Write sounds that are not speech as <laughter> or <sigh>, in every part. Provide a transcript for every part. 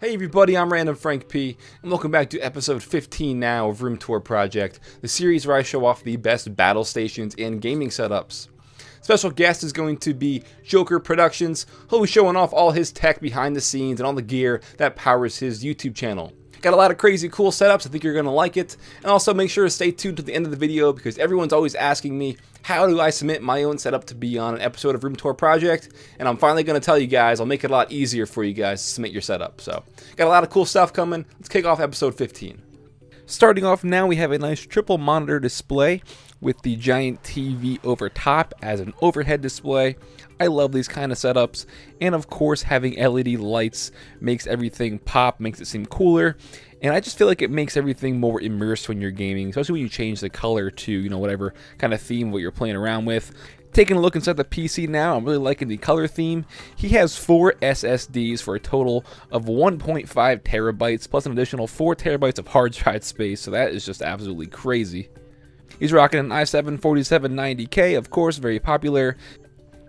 Hey everybody, I'm Random Frank P, and welcome back to episode 15 now of Room Tour Project, the series where I show off the best battle stations and gaming setups. Special guest is going to be Joker Productions. He'll be showing off all his tech behind the scenes and all the gear that powers his YouTube channel. Got a lot of crazy cool setups, I think you're going to like it. And also make sure to stay tuned to the end of the video because everyone's always asking me, how do I submit my own setup to be on an episode of Room Tour Project? And I'm finally going to tell you guys, I'll make it a lot easier for you guys to submit your setup. So, got a lot of cool stuff coming. Let's kick off episode 15. Starting off now, we have a nice triple monitor display with the giant TV over top as an overhead display. I love these kind of setups, and of course having LED lights makes everything pop, makes it seem cooler, and I just feel like it makes everything more immersed when you're gaming, especially when you change the color to, you know, whatever kind of theme what you're playing around with. Taking a look inside the PC now, I'm really liking the color theme. He has four SSDs for a total of 1.5 terabytes, plus an additional 4 terabytes of hard drive space, so that is just absolutely crazy. He's rocking an i7-4790K, of course, very popular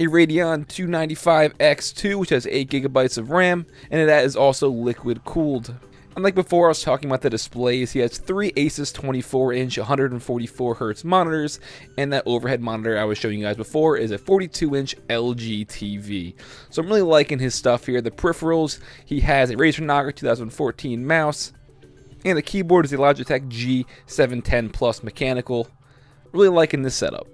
a Radeon 295X2, which has 8 gigabytes of RAM, and that is also liquid cooled. Unlike before, I was talking about the displays, he has three Asus 24-inch 144Hz monitors, and that overhead monitor I was showing you guys before is a 42-inch LG TV. So I'm really liking his stuff here. The peripherals, he has a Razer Naga 2014 mouse, and the keyboard is a Logitech G710 Plus mechanical. Really liking this setup.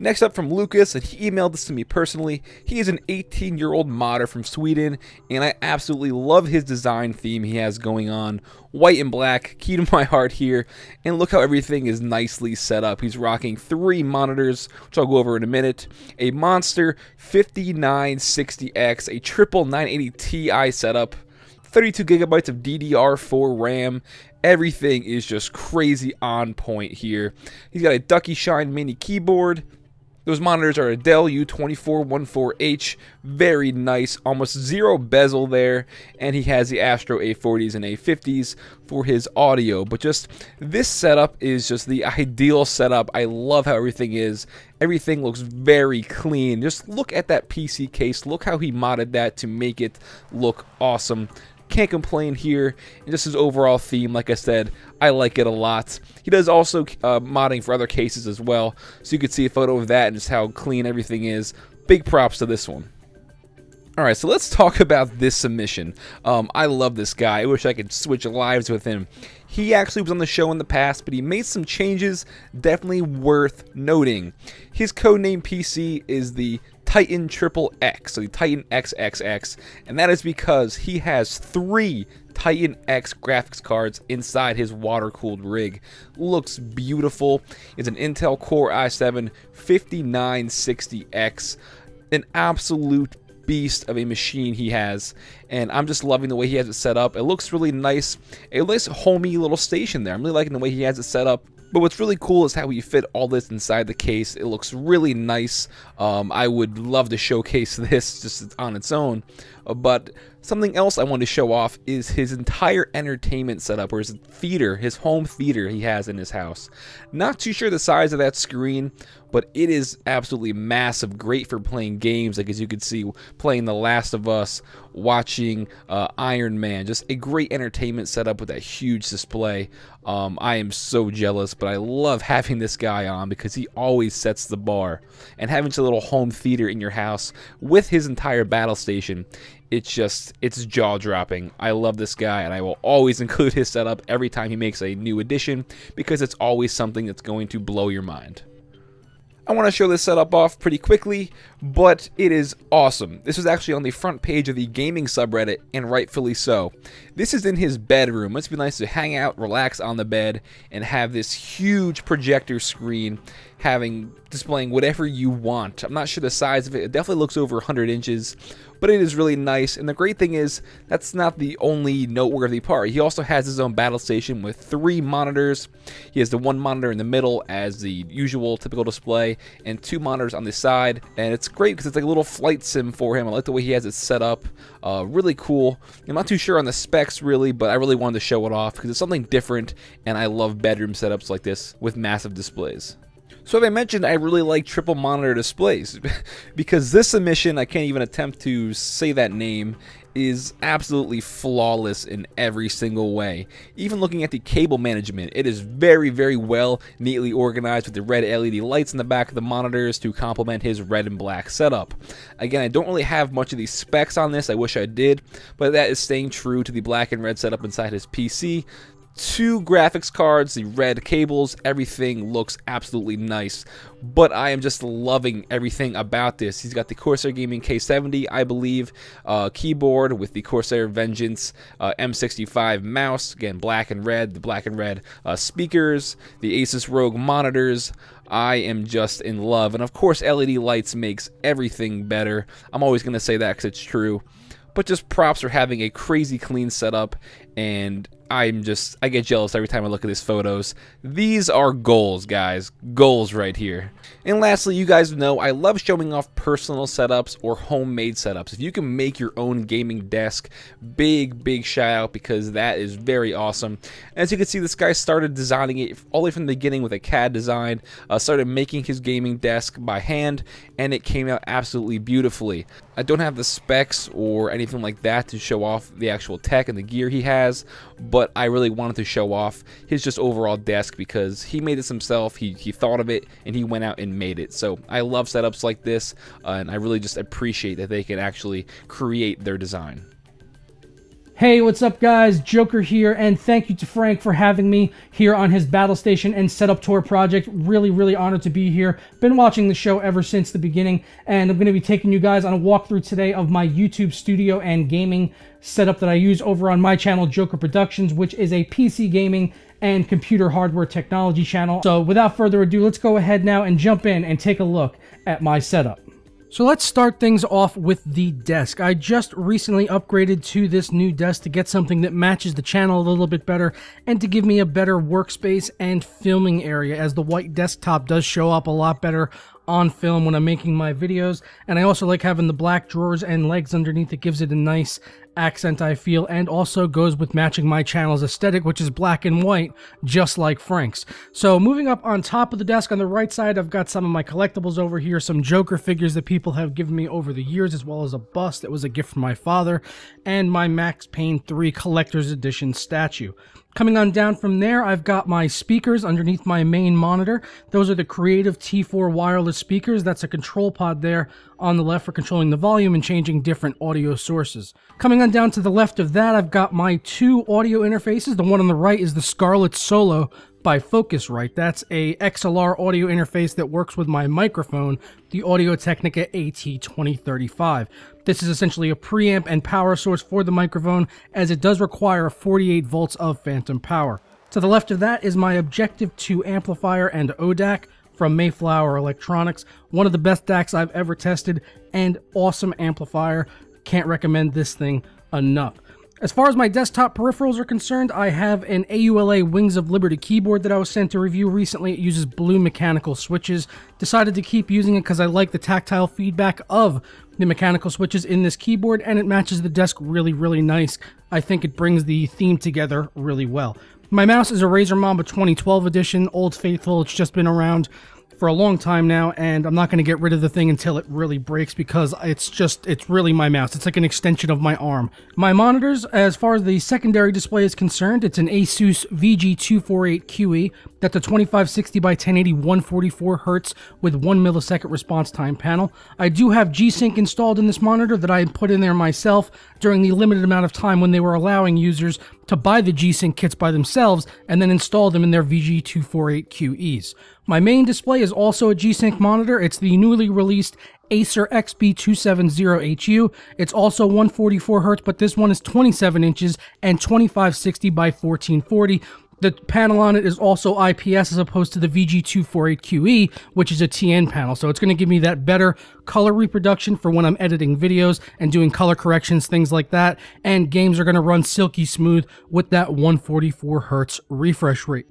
Next up from Lucas, and he emailed this to me personally. He is an 18 year old modder from Sweden, and I absolutely love his design theme he has going on. White and black, key to <laughs> my heart here, and look how everything is nicely set up. He's rocking three monitors, which I'll go over in a minute, a Monster 5960X, a triple 980 Ti setup, 32 gigabytes of DDR4 RAM. Everything is just crazy on point here. He's got a Ducky Shine mini keyboard, those monitors are a Dell U2414H, very nice, almost zero bezel there, and he has the Astro A40s and A50s for his audio. But just this setup is just the ideal setup. I love how everything is. Everything looks very clean. Just look at that PC case. Look how he modded that to make it look awesome. Can't complain here. And just his overall theme, like I said, I like it a lot. He does also uh, modding for other cases as well, so you could see a photo of that and just how clean everything is. Big props to this one. Alright, so let's talk about this submission. Um, I love this guy. I wish I could switch lives with him. He actually was on the show in the past, but he made some changes definitely worth noting. His codename PC is the Titan Triple X, so the Titan XXX, and that is because he has three Titan X graphics cards inside his water-cooled rig. Looks beautiful. It's an Intel Core i7 5960X, an absolute beast of a machine he has and I'm just loving the way he has it set up. It looks really nice. A nice homey little station there. I'm really liking the way he has it set up. But what's really cool is how you fit all this inside the case. It looks really nice. Um, I would love to showcase <laughs> this just on its own. Uh, but something else I want to show off is his entire entertainment setup, or his theater, his home theater he has in his house. Not too sure the size of that screen, but it is absolutely massive. Great for playing games, like as you can see, playing The Last of Us, watching uh, Iron Man. Just a great entertainment setup with that huge display. Um, I am so jealous, but I love having this guy on because he always sets the bar. And having a little home theater in your house with his entire battle station, it's just, it's jaw dropping. I love this guy, and I will always <laughs> include his setup every time he makes a new addition because it's always something that's going to blow your mind. I want to show this setup off pretty quickly, but it is awesome. This is actually on the front page of the gaming subreddit, and rightfully so. This is in his bedroom. Must be nice to hang out, relax on the bed, and have this huge projector screen having displaying whatever you want. I'm not sure the size of it. It definitely looks over 100 inches, but it is really nice. And the great thing is, that's not the only noteworthy part. He also has his own battle station with three monitors. He has the one monitor in the middle as the usual typical display, and two monitors on the side. And it's great because it's like a little flight sim for him. I like the way he has it set up. Uh, really cool. I'm not too sure on the specs really, but I really wanted to show it off because it's something different, and I love bedroom setups like this with massive displays. So as I mentioned, I really like triple monitor displays <laughs> because this emission, I can't even attempt to say that name, is absolutely flawless in every single way. Even looking at the cable management, it is very, very well neatly organized with the red LED lights in the back of the monitors to complement his red and black setup. Again, I don't really have much of these specs on this, I wish I did, but that is staying true to the black and red setup inside his PC, two graphics cards, the red cables, everything looks absolutely nice. But I am just loving everything about this. He's got the Corsair Gaming K70, I believe, uh, keyboard with the Corsair Vengeance uh, M65 mouse, again, black and red, the black and red uh, speakers, the Asus ROG monitors. I am just in love. And of course, LED lights makes everything better. I'm always going to say that because it's true. But just props for having a crazy clean setup and I'm just, I get jealous every time I look at these photos. These are goals, guys. Goals right here. And lastly, you guys know I love showing off personal setups or homemade setups. If you can make your own gaming desk, big, big shout out because that is very awesome. As you can see, this guy started designing it all the way from the beginning with a CAD design, uh, started making his gaming desk by hand, and it came out absolutely beautifully. I don't have the specs or anything like that to show off the actual tech and the gear he has, but I really wanted to show off his just overall desk because he made this himself, he, he thought of it, and he went out and made it. So I love setups like this, uh, and I really just appreciate that they can actually create their design. Hey, what's up guys? Joker here, and thank you to Frank for having me here on his Battle Station and Setup Tour project. Really, really honored to be here. Been watching the show ever since the beginning, and I'm going to be taking you guys on a walkthrough today of my YouTube studio and gaming setup that I use over on my channel, Joker Productions, which is a PC gaming and computer hardware technology channel. So without further ado, let's go ahead now and jump in and take a look at my setup. So let's start things off with the desk. I just recently upgraded to this new desk to get something that matches the channel a little bit better and to give me a better workspace and filming area as the white desktop does show up a lot better on film when I'm making my videos. And I also like having the black drawers and legs underneath. It gives it a nice accent, I feel, and also goes with matching my channel's aesthetic, which is black and white, just like Frank's. So moving up on top of the desk on the right side, I've got some of my collectibles over here, some Joker figures that people have given me over the years, as well as a bust that was a gift from my father, and my Max Payne 3 Collector's Edition statue. Coming on down from there, I've got my speakers underneath my main monitor. Those are the Creative T4 wireless speakers. That's a control pod there on the left for controlling the volume and changing different audio sources. Coming on down to the left of that, I've got my two audio interfaces. The one on the right is the Scarlett Solo by Focusrite. That's a XLR audio interface that works with my microphone, the Audio-Technica AT2035. This is essentially a preamp and power source for the microphone as it does require 48 volts of phantom power. To the left of that is my Objective 2 amplifier and ODAC from Mayflower Electronics. One of the best DACs I've ever tested and awesome amplifier. Can't recommend this thing enough. As far as my desktop peripherals are concerned, I have an AULA Wings of Liberty keyboard that I was sent to review recently. It uses blue mechanical switches. Decided to keep using it because I like the tactile feedback of the mechanical switches in this keyboard and it matches the desk really, really nice. I think it brings the theme together really well. My mouse is a Razer Mamba 2012 edition, Old Faithful. It's just been around for a long time now, and I'm not going to get rid of the thing until it really breaks because it's just, it's really my mouse. It's like an extension of my arm. My monitors, as far as the secondary display is concerned, it's an Asus VG248QE. That's a 2560 by 1080 144 Hertz with 1 millisecond response time panel. I do have G-Sync installed in this monitor that I put in there myself during the limited amount of time when they were allowing users to buy the G-Sync kits by themselves and then install them in their VG248QEs. My main display is also a G-Sync monitor. It's the newly released Acer XB270HU. It's also 144 Hz, but this one is 27 inches and 2560 by 1440. The panel on it is also IPS as opposed to the VG248QE, which is a TN panel. So it's going to give me that better color reproduction for when I'm editing videos and doing color corrections, things like that. And games are going to run silky smooth with that 144 hertz refresh rate.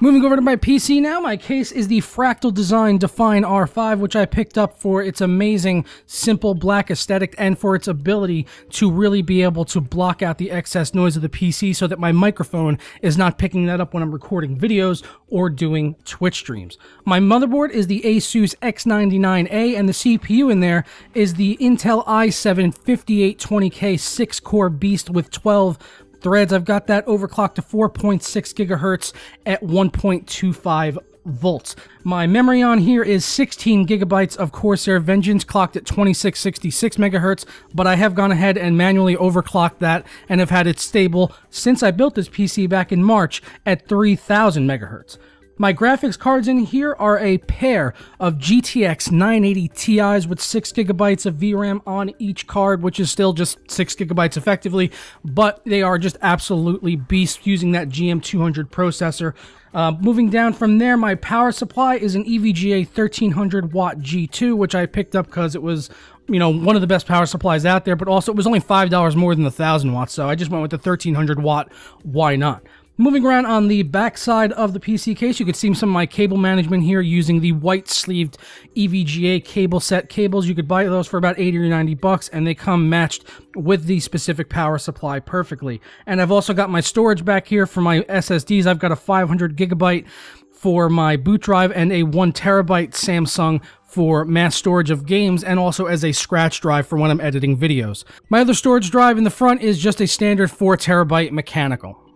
Moving over to my PC now, my case is the Fractal Design Define R5, which I picked up for its amazing, simple black aesthetic and for its ability to really be able to block out the excess noise of the PC so that my microphone is not picking that up when I'm recording videos or doing Twitch streams. My motherboard is the Asus X99A, and the CPU in there is the Intel i7 5820K 6-core beast with 12 threads. I've got that overclocked to 4.6 gigahertz at 1.25 volts. My memory on here is 16 gigabytes of Corsair Vengeance clocked at 2666 megahertz, but I have gone ahead and manually overclocked that and have had it stable since I built this PC back in March at 3000 megahertz. My graphics cards in here are a pair of GTX 980 Ti's with 6 gigabytes of VRAM on each card, which is still just 6 gigabytes effectively, but they are just absolutely beasts using that GM200 processor. Uh, moving down from there, my power supply is an EVGA 1300 watt G2, which I picked up because it was you know, one of the best power supplies out there, but also it was only $5 more than the 1000 watts, so I just went with the 1300 watt. Why not? Moving around on the back side of the PC case, you can see some of my cable management here using the white sleeved EVGA cable set cables. You could buy those for about 80 or 90 bucks and they come matched with the specific power supply perfectly. And I've also got my storage back here for my SSDs. I've got a 500 gigabyte for my boot drive and a 1 terabyte Samsung for mass storage of games and also as a scratch drive for when I'm editing videos. My other storage drive in the front is just a standard 4 terabyte mechanical.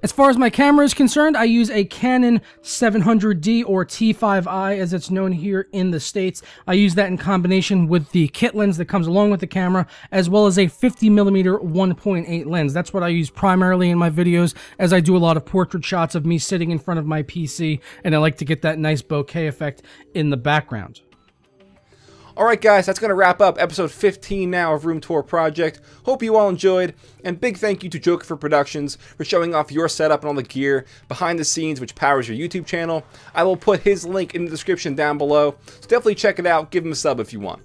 As far as my camera is concerned, I use a Canon 700D or T5i as it's known here in the States. I use that in combination with the kit lens that comes along with the camera, as well as a 50mm 1.8 lens. That's what I use primarily in my videos as I do a lot of portrait shots of me sitting in front of my PC and I like to get that nice bokeh effect in the background. Alright guys, that's going to wrap up episode 15 now of Room Tour Project. Hope you all enjoyed, and big thank you to Joker for Productions for showing off your setup and all the gear behind the scenes which powers your YouTube channel. I will put his link in the description down below, so definitely check it out, give him a sub if you want.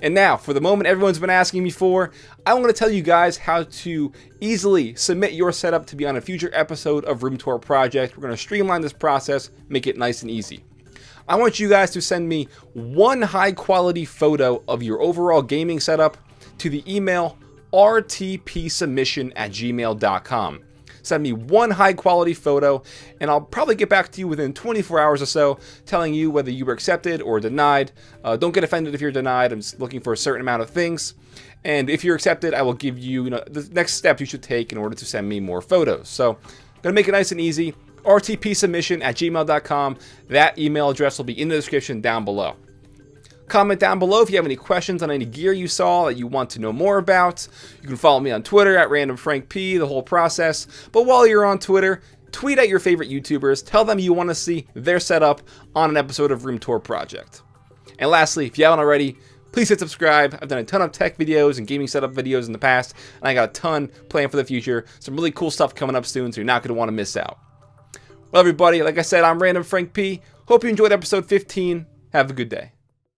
And now, for the moment everyone's been asking me for, I want to tell you guys how to easily submit your setup to be on a future episode of Room Tour Project. We're going to streamline this process, make it nice and easy. I want you guys to send me one high quality photo of your overall gaming setup to the email rtpsubmission at gmail.com. Send me one high quality photo, and I'll probably get back to you within 24 hours or so, telling you whether you were accepted or denied. Uh, don't get offended if you're denied. I'm just looking for a certain amount of things. And if you're accepted, I will give you, you know, the next step you should take in order to send me more photos. So, I'm gonna make it nice and easy rtpsubmission at gmail.com. That email address will be in the description down below. Comment down below if you have any questions on any gear you saw that you want to know more about. You can follow me on Twitter at randomfrankp, the whole process. But while you're on Twitter, tweet at your favorite YouTubers, tell them you want to see their setup on an episode of Room Tour Project. And lastly, if you haven't already, please hit subscribe. I've done a ton of tech videos and gaming setup videos in the past, and I got a ton planned for the future. Some really cool stuff coming up soon, so you're not going to want to miss out. Well, everybody, like I said, I'm Random Frank P. Hope you enjoyed episode 15. Have a good day.